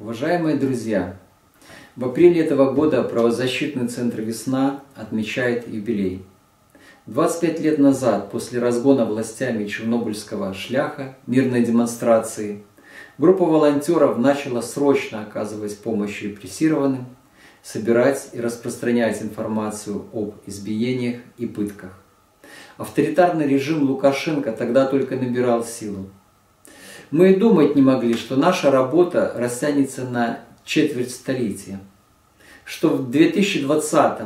Уважаемые друзья, в апреле этого года правозащитный центр «Весна» отмечает юбилей. 25 лет назад, после разгона властями Чернобыльского шляха, мирной демонстрации, группа волонтеров начала срочно оказывать помощь репрессированным, собирать и распространять информацию об избиениях и пытках. Авторитарный режим Лукашенко тогда только набирал силу. Мы и думать не могли, что наша работа растянется на четверть столетия, что в 2020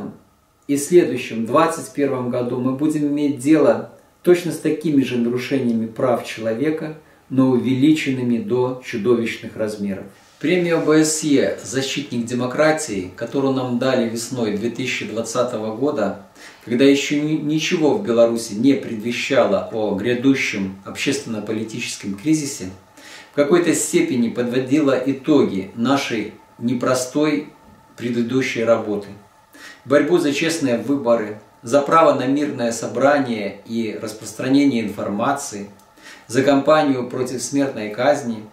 и следующем, 2021 году мы будем иметь дело точно с такими же нарушениями прав человека, но увеличенными до чудовищных размеров. Премия ОБСЕ «Защитник демократии», которую нам дали весной 2020 года, когда еще ничего в Беларуси не предвещало о грядущем общественно-политическом кризисе, в какой-то степени подводила итоги нашей непростой предыдущей работы. Борьбу за честные выборы, за право на мирное собрание и распространение информации, за кампанию против смертной казни,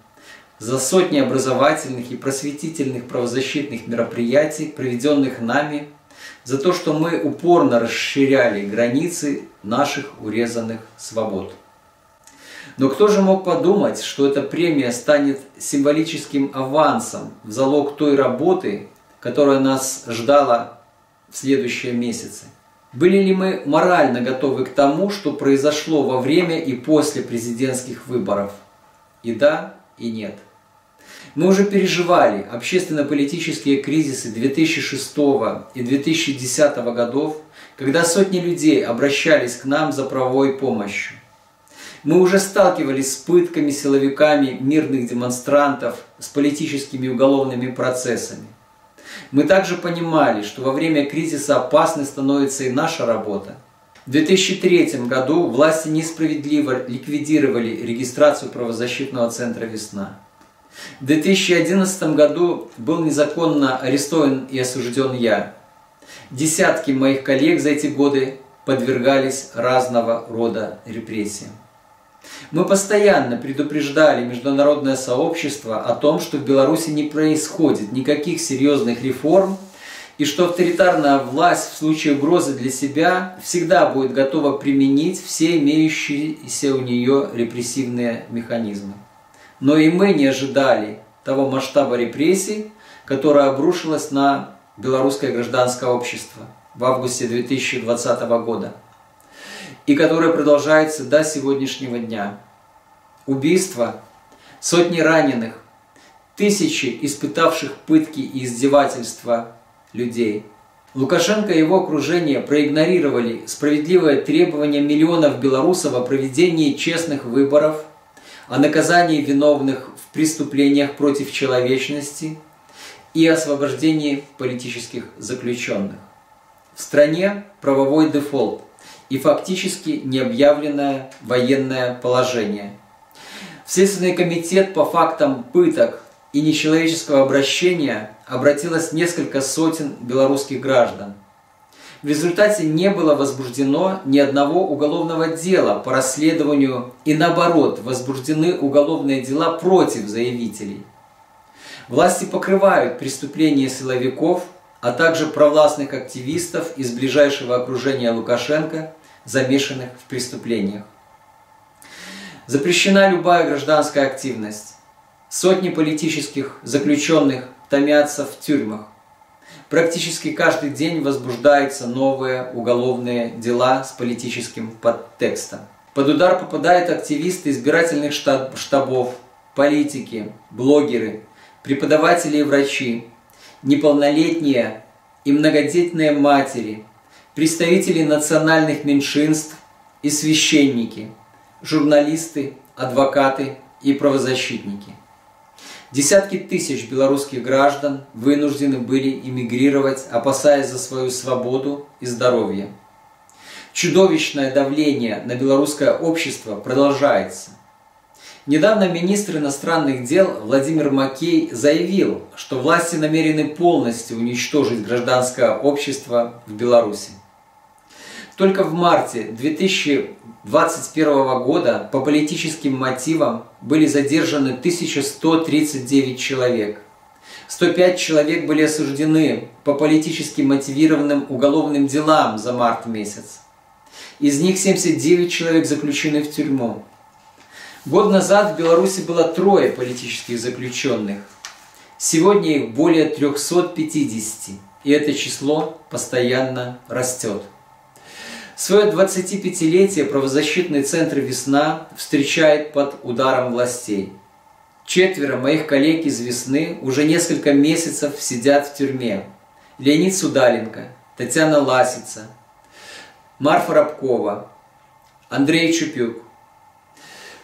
за сотни образовательных и просветительных правозащитных мероприятий, проведенных нами за то, что мы упорно расширяли границы наших урезанных свобод. Но кто же мог подумать, что эта премия станет символическим авансом в залог той работы, которая нас ждала в следующие месяцы? Были ли мы морально готовы к тому, что произошло во время и после президентских выборов? И да, и нет. Мы уже переживали общественно-политические кризисы 2006 и 2010 годов, когда сотни людей обращались к нам за правовой помощью. Мы уже сталкивались с пытками силовиками мирных демонстрантов, с политическими и уголовными процессами. Мы также понимали, что во время кризиса опасной становится и наша работа. В 2003 году власти несправедливо ликвидировали регистрацию правозащитного центра «Весна». В 2011 году был незаконно арестован и осужден я. Десятки моих коллег за эти годы подвергались разного рода репрессиям. Мы постоянно предупреждали международное сообщество о том, что в Беларуси не происходит никаких серьезных реформ и что авторитарная власть в случае угрозы для себя всегда будет готова применить все имеющиеся у нее репрессивные механизмы. Но и мы не ожидали того масштаба репрессий, которая обрушилась на белорусское гражданское общество в августе 2020 года и которая продолжается до сегодняшнего дня. Убийства, сотни раненых, тысячи испытавших пытки и издевательства людей. Лукашенко и его окружение проигнорировали справедливое требование миллионов белорусов о проведении честных выборов – о наказании виновных в преступлениях против человечности и освобождении политических заключенных. В стране правовой дефолт и фактически необъявленное военное положение. Следственный комитет по фактам пыток и нечеловеческого обращения обратилось несколько сотен белорусских граждан – в результате не было возбуждено ни одного уголовного дела по расследованию и наоборот возбуждены уголовные дела против заявителей. Власти покрывают преступления силовиков, а также провластных активистов из ближайшего окружения Лукашенко, замешанных в преступлениях. Запрещена любая гражданская активность. Сотни политических заключенных томятся в тюрьмах. Практически каждый день возбуждаются новые уголовные дела с политическим подтекстом. Под удар попадают активисты избирательных штабов, политики, блогеры, преподаватели и врачи, неполнолетние и многодетные матери, представители национальных меньшинств и священники, журналисты, адвокаты и правозащитники – Десятки тысяч белорусских граждан вынуждены были эмигрировать, опасаясь за свою свободу и здоровье. Чудовищное давление на белорусское общество продолжается. Недавно министр иностранных дел Владимир Макей заявил, что власти намерены полностью уничтожить гражданское общество в Беларуси. Только в марте 2021 года по политическим мотивам были задержаны 1139 человек, 105 человек были осуждены по политически мотивированным уголовным делам за март месяц. Из них 79 человек заключены в тюрьму. Год назад в Беларуси было трое политических заключенных. Сегодня их более 350, и это число постоянно растет. Свое 25-летие правозащитный центр «Весна» встречает под ударом властей. Четверо моих коллег из «Весны» уже несколько месяцев сидят в тюрьме. Леонид Судаленко, Татьяна Ласица, Марфа Рабкова, Андрей Чупюк.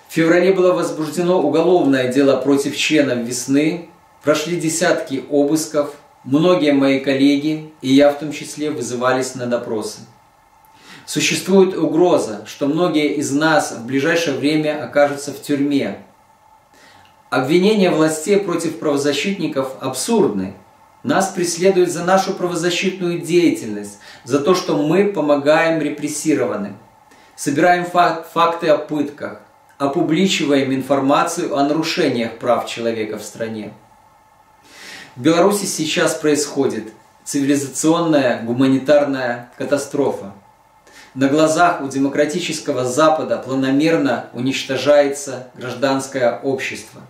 В феврале было возбуждено уголовное дело против членов «Весны», прошли десятки обысков, многие мои коллеги, и я в том числе, вызывались на допросы. Существует угроза, что многие из нас в ближайшее время окажутся в тюрьме. Обвинения властей против правозащитников абсурдны. Нас преследуют за нашу правозащитную деятельность, за то, что мы помогаем репрессированным. Собираем факты о пытках, опубличиваем информацию о нарушениях прав человека в стране. В Беларуси сейчас происходит цивилизационная гуманитарная катастрофа. На глазах у демократического Запада планомерно уничтожается гражданское общество.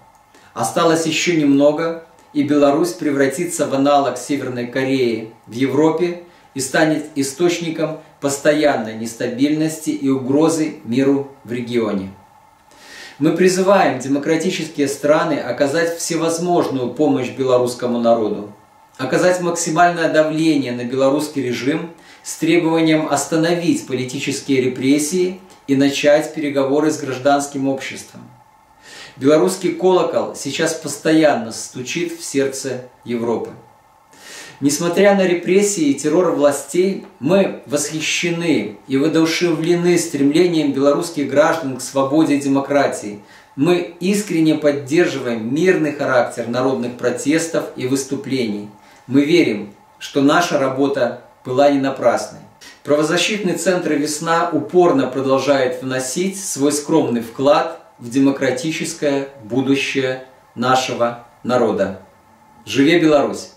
Осталось еще немного, и Беларусь превратится в аналог Северной Кореи в Европе и станет источником постоянной нестабильности и угрозы миру в регионе. Мы призываем демократические страны оказать всевозможную помощь белорусскому народу, оказать максимальное давление на белорусский режим с требованием остановить политические репрессии и начать переговоры с гражданским обществом. Белорусский колокол сейчас постоянно стучит в сердце Европы. Несмотря на репрессии и террор властей, мы восхищены и воодушевлены стремлением белорусских граждан к свободе и демократии. Мы искренне поддерживаем мирный характер народных протестов и выступлений. Мы верим, что наша работа была не напрасной. Правозащитный центр «Весна» упорно продолжает вносить свой скромный вклад в демократическое будущее нашего народа. Живе Беларусь!